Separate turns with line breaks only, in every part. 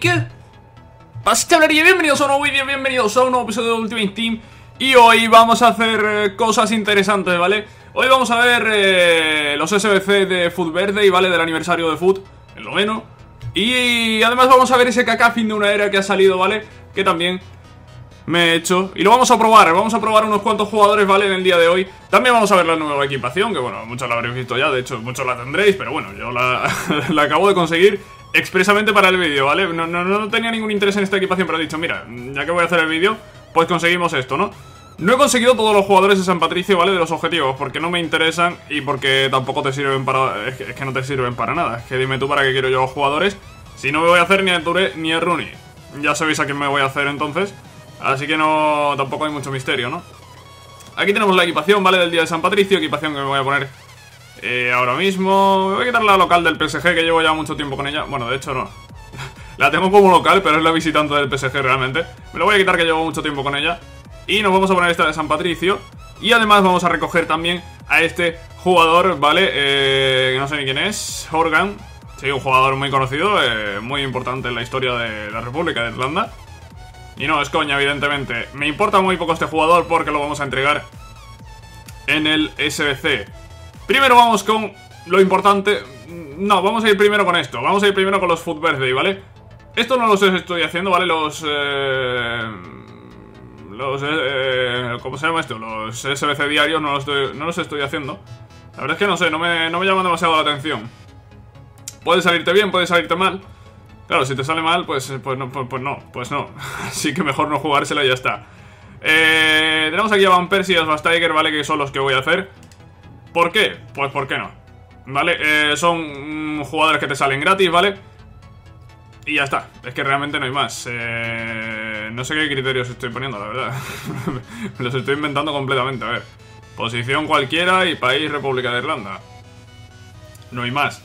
¿Qué? Pastelería, bienvenidos a un nuevo vídeo, bienvenidos a un nuevo episodio de Ultimate Team Y hoy vamos a hacer eh, cosas interesantes, ¿vale? Hoy vamos a ver eh, los SBC de Food Verde, ¿vale? Del aniversario de Food, el noveno Y además vamos a ver ese caca fin de una era que ha salido, ¿vale? Que también me he hecho Y lo vamos a probar, vamos a probar unos cuantos jugadores, ¿vale? En el día de hoy También vamos a ver la nueva equipación, que bueno, muchos la habréis visto ya De hecho, muchos la tendréis, pero bueno, yo la, la acabo de conseguir expresamente para el vídeo, ¿vale? No, no, no tenía ningún interés en esta equipación, pero he dicho, mira, ya que voy a hacer el vídeo Pues conseguimos esto, ¿no? No he conseguido todos los jugadores de San Patricio, ¿vale? De los objetivos, porque no me interesan y porque tampoco te sirven para... Es que, es que no te sirven para nada. Es que dime tú para qué quiero yo los jugadores si no me voy a hacer ni a Touré ni a Rooney. Ya sabéis a quién me voy a hacer entonces. Así que no... tampoco hay mucho misterio, ¿no? Aquí tenemos la equipación, ¿vale? Del día de San Patricio, equipación que me voy a poner eh, ahora mismo. Me voy a quitar la local del PSG, que llevo ya mucho tiempo con ella. Bueno, de hecho no. la tengo como local, pero es la visitante del PSG realmente. Me lo voy a quitar que llevo mucho tiempo con ella. Y nos vamos a poner esta de San Patricio. Y además vamos a recoger también a este jugador, ¿vale? Eh, no sé ni quién es. Horgan. Sí, un jugador muy conocido, eh, muy importante en la historia de la República de Irlanda. Y no, es coña, evidentemente. Me importa muy poco este jugador porque lo vamos a entregar en el SBC. Primero vamos con lo importante. No, vamos a ir primero con esto. Vamos a ir primero con los Food ¿vale? Esto no los estoy haciendo, ¿vale? Los... Eh, los... Eh, ¿Cómo se llama esto? Los SBC diarios no los, estoy, no los estoy haciendo. La verdad es que no sé, no me, no me llaman demasiado la atención. Puede salirte bien, puede salirte mal. Claro, si te sale mal, pues, pues, no, pues, pues no, pues no. Así que mejor no jugársela y ya está. Eh, tenemos aquí a Van Persie y a Svastiger, ¿vale? Que son los que voy a hacer. ¿Por qué? Pues ¿por qué no? ¿Vale? Eh, son mm, jugadores que te salen gratis, ¿vale? Y ya está, es que realmente no hay más eh, No sé qué criterios estoy poniendo, la verdad Me los estoy inventando completamente, a ver Posición cualquiera y país República de Irlanda No hay más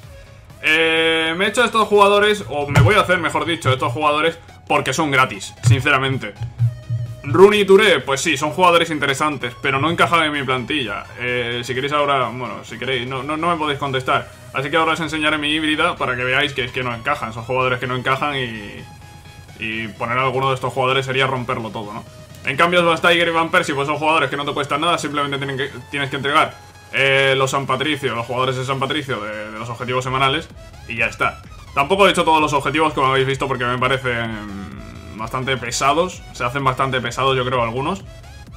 eh, Me he hecho estos jugadores, o me voy a hacer, mejor dicho, estos jugadores Porque son gratis, sinceramente Rooney y Touré, pues sí, son jugadores interesantes, pero no encajan en mi plantilla. Eh, si queréis ahora, bueno, si queréis, no, no, me podéis contestar. Así que ahora os enseñaré mi híbrida para que veáis que es que no encajan. Son jugadores que no encajan y, y poner a alguno de estos jugadores sería romperlo todo, ¿no? En cambio, Tiger y Van Persie, pues son jugadores que no te cuestan nada, simplemente tienen que, tienes que entregar eh, los San Patricio, los jugadores de San Patricio de, los objetivos semanales y ya está. Tampoco he hecho todos los objetivos, como habéis visto, porque me parecen bastante pesados. Se hacen bastante pesados, yo creo, algunos.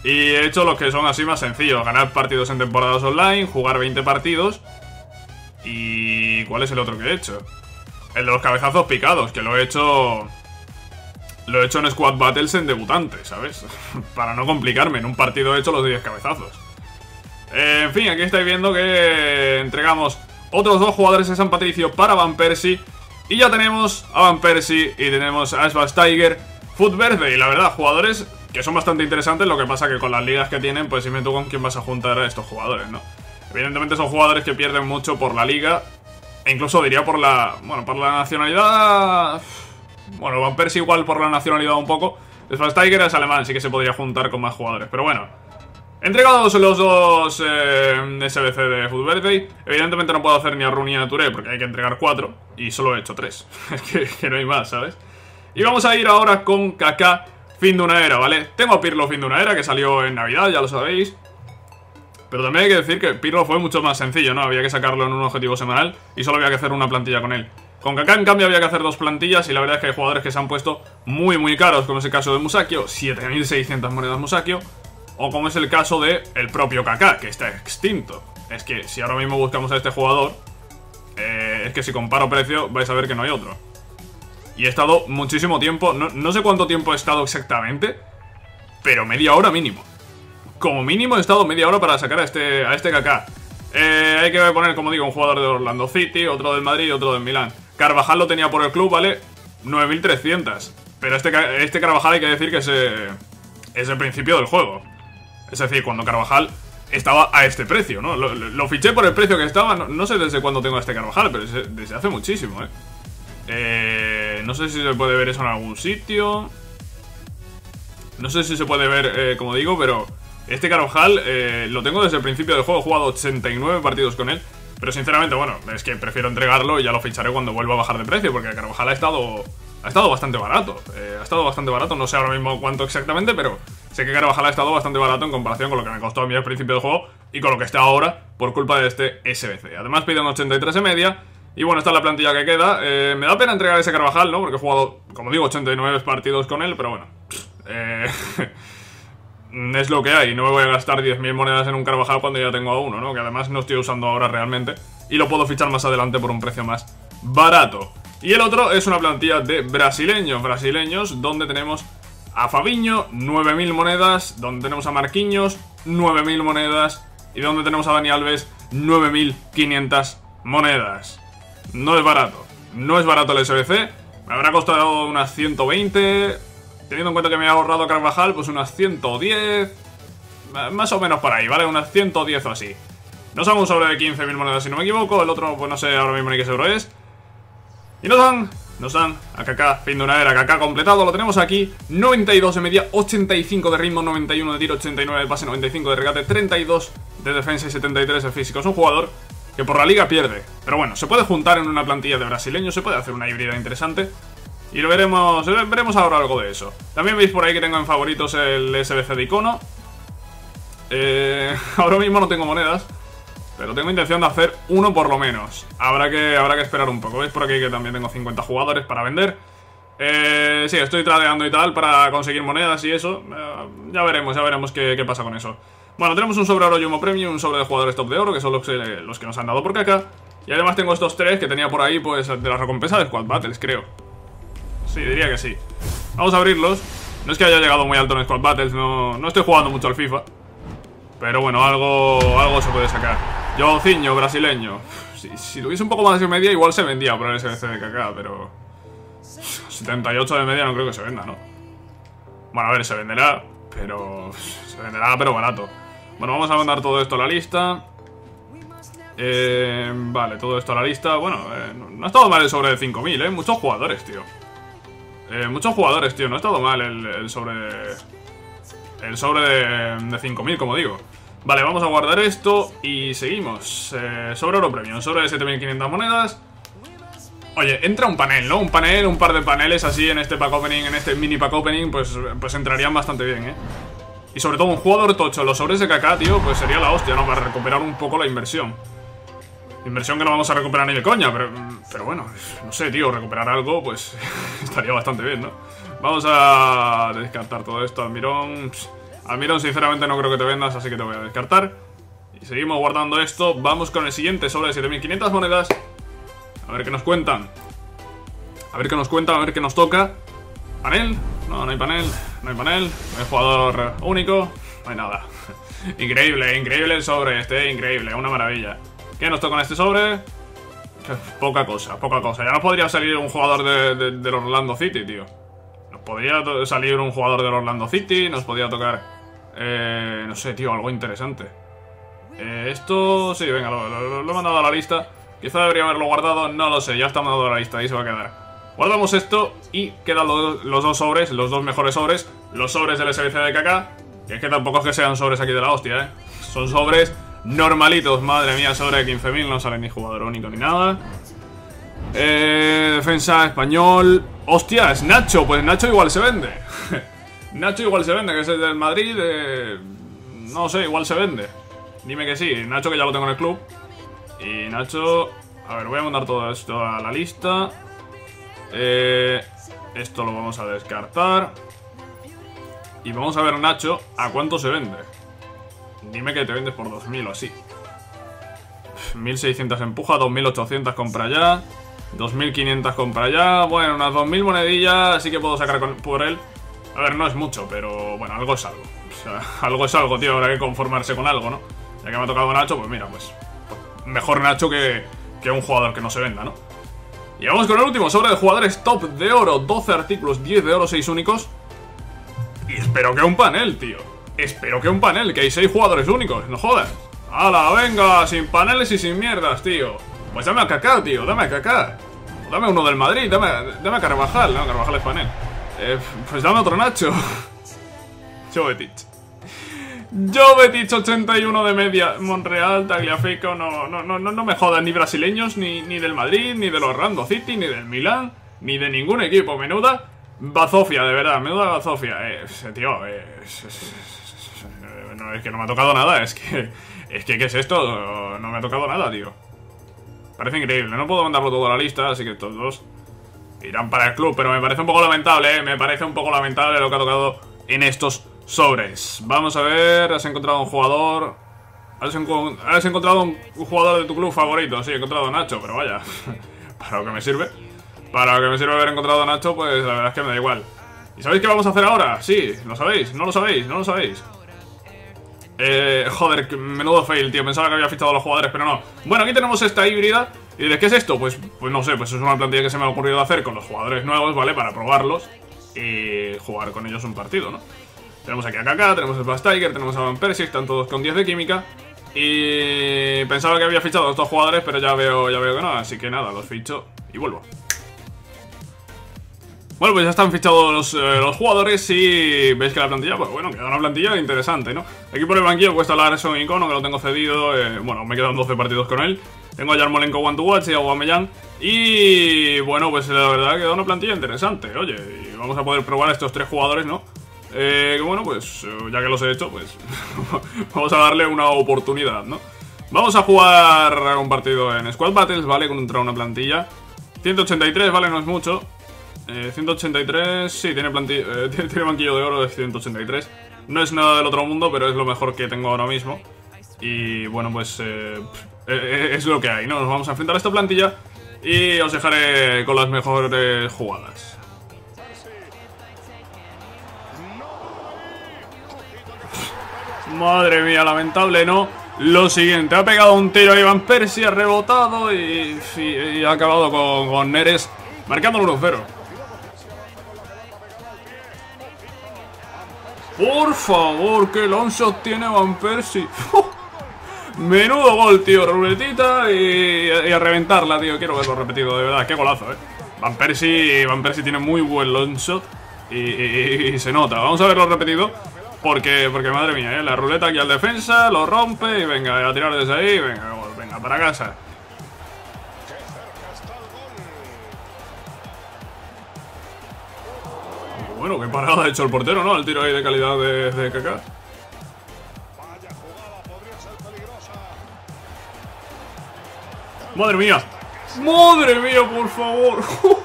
Y he hecho los que son así más sencillos. Ganar partidos en temporadas online, jugar 20 partidos. ¿Y cuál es el otro que he hecho? El de los cabezazos picados, que lo he hecho... Lo he hecho en Squad Battles en debutante, ¿sabes? Para no complicarme, en un partido he hecho los 10 cabezazos. En fin, aquí estáis viendo que entregamos otros dos jugadores de San Patricio para Van Persie. Y ya tenemos a Van Persie y tenemos a Tiger Food Verde. Y la verdad, jugadores que son bastante interesantes. Lo que pasa que con las ligas que tienen, pues dime tú con quién vas a juntar a estos jugadores, ¿no? Evidentemente son jugadores que pierden mucho por la liga. E incluso diría por la. Bueno, por la nacionalidad. Bueno, Van Persie igual por la nacionalidad un poco. Tiger es alemán, sí que se podría juntar con más jugadores. Pero bueno, Entregados los dos eh, SBC de Food Birthday, evidentemente no puedo hacer ni a Rooney ni a Touré porque hay que entregar cuatro y solo he hecho tres. es que, no hay más, ¿sabes? Y vamos a ir ahora con Kaká fin de una era, ¿vale? Tengo a Pirlo fin de una era que salió en Navidad, ya lo sabéis. Pero también hay que decir que Pirlo fue mucho más sencillo, ¿no? Había que sacarlo en un objetivo semanal y solo había que hacer una plantilla con él. Con Kaká, en cambio, había que hacer dos plantillas y la verdad es que hay jugadores que se han puesto muy, muy caros, como es el caso de Musakio, 7.600 monedas Musakio, o como es el caso de el propio Kaká, que está extinto. Es que si ahora mismo buscamos a este jugador, eh, es que si comparo precio vais a ver que no hay otro. Y he estado muchísimo tiempo, no, sé cuánto tiempo he estado exactamente, pero media hora mínimo. Como mínimo he estado media hora para sacar a este, a este Kaká. Eh, hay que poner, como digo, un jugador de Orlando City, otro del Madrid y otro del Milán. Carvajal lo tenía por el club, ¿vale? 9.300. Pero este, este Carvajal hay que decir que es, es el principio del juego. Es decir, cuando Carvajal estaba a este precio, ¿no? Lo, fiché por el precio que estaba, no, sé desde cuándo tengo a este Carvajal, pero desde, hace muchísimo, ¿eh? ¿eh? No sé si se puede ver eso en algún sitio. No sé si se puede ver, eh, como digo, pero este Carvajal eh, lo tengo desde el principio del juego. He jugado 89 partidos con él. Pero sinceramente, bueno, es que prefiero entregarlo y ya lo ficharé cuando vuelva a bajar de precio, porque Carvajal ha estado, ha estado bastante barato. Eh, ha estado bastante barato, no sé ahora mismo cuánto exactamente, pero sé que Carvajal ha estado bastante barato en comparación con lo que me costó a mí al principio del juego y con lo que está ahora por culpa de este SBC. Además pide un 83 de media. Y bueno, esta es la plantilla que queda. Eh, me da pena entregar ese Carvajal, ¿no? Porque he jugado, como digo, 89 partidos con él, pero bueno. Eh, es lo que hay. No me voy a gastar 10.000 monedas en un Carvajal cuando ya tengo a uno, ¿no? Que además no estoy usando ahora realmente. Y lo puedo fichar más adelante por un precio más barato. Y el otro es una plantilla de brasileños. Brasileños, donde tenemos a Fabiño, 9.000 monedas. Donde tenemos a Marquinhos, 9.000 monedas. Y donde tenemos a Dani Alves, 9.500 monedas. No es barato. No es barato el SBC. Me habrá costado unas 120. Teniendo en cuenta que me he ahorrado Carvajal, pues unas 110. Más o menos por ahí, ¿vale? Unas 110 o así. Nos dan un sobre de 15.000 monedas si no me equivoco. El otro, pues no sé ahora mismo ni qué seguro es. Y nos dan, nos dan a Kaká, fin de una era, Kaká completado. Lo tenemos aquí. 92 de media, 85 de ritmo, 91 de tiro, 89 de pase, 95 de regate, 32 de defensa y 73 de físico. Es un jugador que por la liga pierde. Pero bueno, se puede juntar en una plantilla de brasileños, se puede hacer una híbrida interesante. Y lo veremos, veremos ahora algo de eso. También veis por ahí que tengo en favoritos el SBC de icono. Eh, ahora mismo no tengo monedas, pero tengo intención de hacer uno por lo menos. Habrá que, habrá que esperar un poco. Veis por aquí que también tengo 50 jugadores para vender. Eh, sí, estoy tradeando y tal para conseguir monedas y eso. Eh, ya veremos, ya veremos qué, pasa con eso. Bueno, tenemos un sobre oro Yumo Premium, un sobre de jugadores top de oro, que son los, los que nos han dado por caca. Y además tengo estos tres que tenía por ahí, pues, de la recompensa de Squad Battles, creo. Sí, diría que sí. Vamos a abrirlos. No es que haya llegado muy alto en Squad Battles, no, no estoy jugando mucho al FIFA. Pero bueno, algo, algo se puede sacar. Ciño, brasileño. Si, si tuviese un poco más de media, igual se vendía por el SBC de KK, pero... 78 de media no creo que se venda, ¿no? Bueno, a ver, se venderá, pero... Se venderá, pero barato. Bueno, vamos a mandar todo esto a la lista. Eh, vale, todo esto a la lista. Bueno, eh, no ha estado mal el sobre de 5.000, ¿eh? Muchos jugadores, tío. Eh, muchos jugadores, tío. No ha estado mal el, sobre... El sobre de, de 5.000, como digo. Vale, vamos a guardar esto y seguimos. Eh, sobre oro premium, sobre de 7.500 monedas. Oye, entra un panel, ¿no? Un panel, un par de paneles así en este pack opening, en este mini pack opening, pues, pues entrarían bastante bien, ¿eh? Y sobre todo un jugador tocho, los sobres de caca, tío, pues sería la hostia, ¿no? Para recuperar un poco la inversión. Inversión que no vamos a recuperar ni de coña, pero, pero bueno, no sé, tío, recuperar algo, pues estaría bastante bien, ¿no? Vamos a descartar todo esto, Almirón. Almirón, sinceramente, no creo que te vendas, así que te voy a descartar. Y seguimos guardando esto. Vamos con el siguiente sobre de 7500 monedas. A ver qué nos cuentan. A ver qué nos cuentan, a ver qué nos toca. ¿Panel? No, no hay panel. No hay panel. No hay jugador único. No hay nada. increíble, increíble el sobre este, increíble, una maravilla. ¿Qué nos toca en este sobre? Poca cosa, poca cosa. Ya no podría salir un jugador de, del Orlando City, tío. Nos podría salir un jugador del Orlando City, nos podría tocar... Eh, no sé, tío, algo interesante. Eh, esto... Sí, venga, lo, he mandado a la lista. Quizá debería haberlo guardado, no lo sé, ya está mandado a la lista, ahí se va a quedar. Guardamos esto y quedan los, dos sobres, los dos mejores sobres. Los sobres del SBC de KK. Que es que tampoco es que sean sobres aquí de la hostia, ¿eh? Son sobres normalitos. Madre mía, sobre 15.000 no sale ni jugador único ni nada. Eh, defensa español. Hostia, es Nacho. Pues Nacho igual se vende. Nacho igual se vende, que es el del Madrid. No sé, igual se vende. Dime que sí. Nacho que ya lo tengo en el club. Y Nacho... A ver, voy a mandar todo esto a la lista. Eh, esto lo vamos a descartar. Y vamos a ver, Nacho, a cuánto se vende. Dime que te vendes por 2.000 o así. 1.600 empuja, 2.800 compra ya. 2.500 compra ya. Bueno, unas 2.000 monedillas sí que puedo sacar por él. A ver, no es mucho, pero bueno, algo es algo. O sea, algo es algo, tío. Habrá que conformarse con algo, ¿no? Ya que me ha tocado Nacho, pues mira, pues, mejor Nacho que, que un jugador que no se venda, ¿no? Y vamos con el último sobre de jugadores top de oro. 12 artículos, 10 de oro, 6 únicos. Y espero que un panel, tío. Espero que un panel, que hay 6 jugadores únicos, no jodas. ¡Hala, venga! Sin paneles y sin mierdas, tío. Pues dame a Kaká, tío, dame a Kaká. Dame uno del Madrid, dame, dame a Carvajal. No, Carvajal es panel. Eh, pues dame otro Nacho. Chovetich. Jovetic 81 de media. Monreal, Tagliafico, no, no, no, no me jodan ni brasileños, ni, ni del Madrid, ni del Orlando City, ni del Milán, ni de ningún equipo. Menuda bazofia, de verdad, menuda bazofia. Eh, tío, eh, no, es que no me ha tocado nada, es que... Es que, ¿qué es esto? No me ha tocado nada, tío. Parece increíble, no puedo mandarlo todo a la lista, así que estos dos irán para el club, pero me parece un poco lamentable, ¿eh? Me parece un poco lamentable lo que ha tocado en estos sobres. Vamos a ver, has encontrado un jugador... Has, encontrado un jugador de tu club favorito, sí, he encontrado a Nacho, pero vaya, ¿para lo que me sirve? Para lo que me sirve haber encontrado a Nacho, pues la verdad es que me da igual. ¿Y sabéis qué vamos a hacer ahora? Sí, ¿lo sabéis? ¿No lo sabéis? ¿No lo sabéis? Eh, joder, menudo fail, tío. Pensaba que había fichado a los jugadores, pero no. Bueno, aquí tenemos esta híbrida. ¿Y de qué es esto? Pues, pues no sé, pues es una plantilla que se me ha ocurrido hacer con los jugadores nuevos, ¿vale? Para probarlos y jugar con ellos un partido, ¿no? Tenemos aquí a Kaká, tenemos a Bass tenemos a Van Persie, están todos con 10 de química. Y pensaba que había fichado a estos jugadores, pero ya veo, ya veo que no, así que nada, los ficho y vuelvo. Bueno, pues ya están fichados los, eh, jugadores y veis que la plantilla, pues bueno, queda una plantilla interesante, ¿no? Aquí por el banquillo cuesta Larson Icono, que lo tengo cedido, eh, bueno, me quedan 12 partidos con él. Tengo a Yarmolenko One to Watch y a Guamellán. Y bueno, pues la verdad queda una plantilla interesante, oye, y vamos a poder probar a estos tres jugadores, ¿no? Eh, que bueno, pues ya que los he hecho, pues vamos a darle una oportunidad, ¿no? Vamos a jugar un partido en Squad Battles, ¿vale? Contra una plantilla. 183, ¿vale? No es mucho. 183, eh, sí, tiene, eh, tiene banquillo de oro de 183. No es nada del otro mundo, pero es lo mejor que tengo ahora mismo. Y bueno, pues eh, es lo que hay, ¿no? Nos vamos a enfrentar a esta plantilla y os dejaré con las mejores jugadas. Madre mía, lamentable, ¿no? Lo siguiente, ha pegado un tiro a Iván Persia, ha rebotado y, ha acabado con, Neres marcando 1-0. Por favor, qué longshot tiene Van Persie. Menudo gol, tío. Ruletita y, a reventarla, tío. Quiero verlo repetido, de verdad. Qué golazo, eh. Van Persie, Van Persie tiene muy buen longshot y, y, se nota. Vamos a verlo repetido. Porque, porque madre mía, ¿eh? la ruleta aquí al defensa, lo rompe y venga, a tirar desde ahí, venga, venga, para casa. Bueno, qué parada ha hecho el portero, ¿no? El tiro ahí de calidad de, de Kaká. ¡Madre mía! ¡Madre mía, por favor!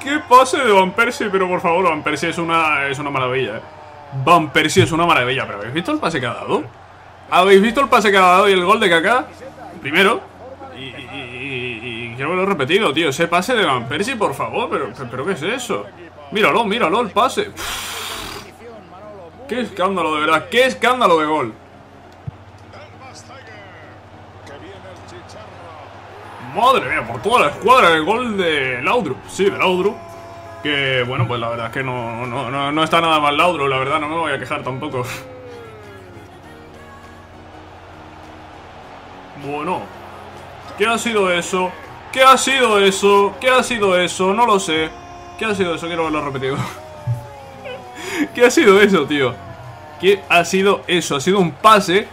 ¡Qué pase de Van Persie! Pero por favor, Van Persie es una, es una maravilla, ¿eh? Van Persie es una maravilla. ¿Pero habéis visto el pase que ha dado? ¿Habéis visto el pase que ha dado y el gol de Kaká? Primero. Y, y, quiero verlo repetido, tío. Ese pase de Van Persie, por favor. ¿Pero, pero qué es eso? Míralo, míralo, el pase. Qué escándalo, de verdad. Qué escándalo de gol. Madre mía, por toda la escuadra el gol de Laudrup. Sí, de Laudrup. Que bueno, pues la verdad es que no, no, no, está nada mal Laudrup, la verdad no me voy a quejar tampoco. Bueno. ¿Qué ha sido eso? ¿Qué ha sido eso? ¿Qué ha sido eso? No lo sé. ¿Qué ha sido eso? Quiero verlo repetido. ¿Qué ha sido eso, tío? ¿Qué ha sido eso? Ha sido un pase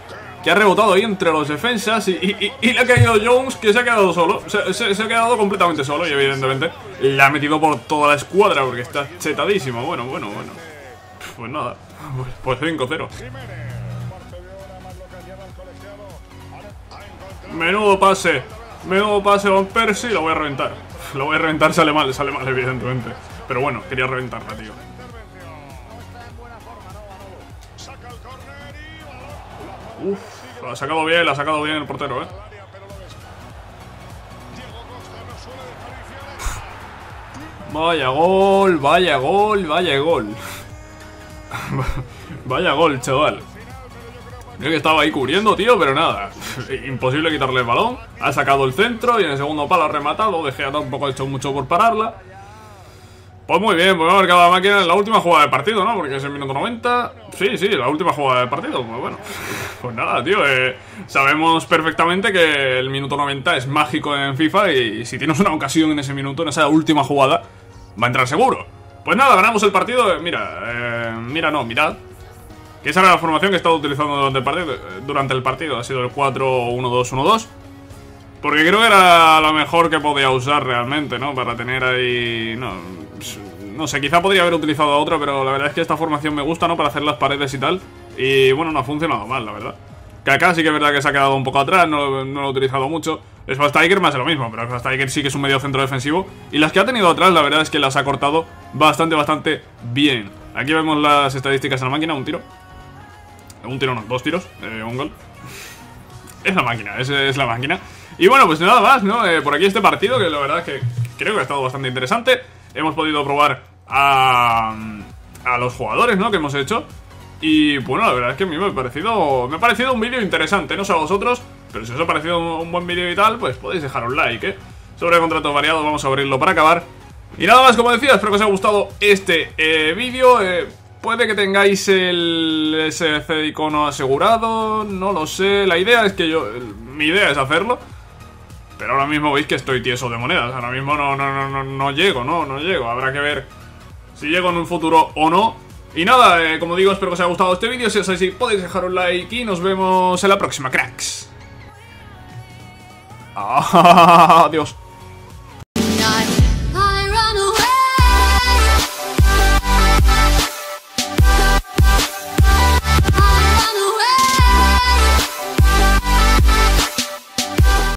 que ha rebotado ahí entre los defensas y, le ha caído Jones que se ha quedado solo. Se, ha quedado completamente solo y evidentemente le ha metido por toda la escuadra porque está chetadísimo. Bueno, bueno, bueno. Pues nada, pues 5-0. Pues Menudo pase. Menudo pase Van Persie. Lo voy a reventar. Lo voy a reventar, sale mal, sale mal, evidentemente. Pero bueno, quería reventarla, tío. Uf, lo ha sacado bien, ha sacado bien el portero, eh. Vaya gol, vaya gol, vaya gol. vaya gol, chaval. Mira que estaba ahí cubriendo, tío, pero nada. Imposible quitarle el balón. Ha sacado el centro y en el segundo palo ha rematado. De Gea tampoco ha hecho mucho por pararla. Pues muy bien, pues ha marcado la máquina en la última jugada del partido, ¿no? Porque es el minuto 90. Sí, sí, la última jugada del partido. Pues bueno. Pues nada, tío. Eh, sabemos perfectamente que el minuto 90 es mágico en FIFA y si tienes una ocasión en ese minuto, en esa última jugada, va a entrar seguro. Pues nada, ganamos el partido. Mira, eh, mira, no, mirad Que esa era la formación que he estado utilizando durante el partido. Durante el partido. Ha sido el 4-1-2-1-2. Porque creo que era lo mejor que podía usar realmente, ¿no? Para tener ahí... No, no sé, quizá podría haber utilizado otra, pero la verdad es que esta formación me gusta, ¿no? Para hacer las paredes y tal. Y bueno, no ha funcionado mal, la verdad. Que acá sí que es verdad que se ha quedado un poco atrás, no, no lo he utilizado mucho. Tiger más de lo mismo, pero Tiger sí que es un medio centro defensivo. Y las que ha tenido atrás, la verdad es que las ha cortado bastante, bastante bien. Aquí vemos las estadísticas en la máquina, un tiro. Un tiro no, dos tiros, eh, un gol. Es la máquina, es, es la máquina. Y bueno, pues nada más, ¿no? Eh, por aquí este partido, que la verdad es que creo que ha estado bastante interesante. Hemos podido probar a, a los jugadores, ¿no? Que hemos hecho. Y bueno, la verdad es que a mí me ha parecido, me ha parecido un vídeo interesante, no sé a vosotros, pero si os ha parecido un, buen vídeo y tal, pues podéis dejar un like, ¿eh? Sobre contratos variados, vamos a abrirlo para acabar. Y nada más, como decía, espero que os haya gustado este eh, vídeo. Eh, puede que tengáis el SC icono asegurado, no lo sé. La idea es que yo, mi idea es hacerlo. Pero ahora mismo veis que estoy tieso de monedas. Ahora mismo no, no, no, no, no llego, no, no llego. Habrá que ver si llego en un futuro o no. Y nada, eh, como digo, espero que os haya gustado este vídeo. Si es así, podéis dejar un like y nos vemos en la próxima, cracks. Adiós.